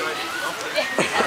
excited.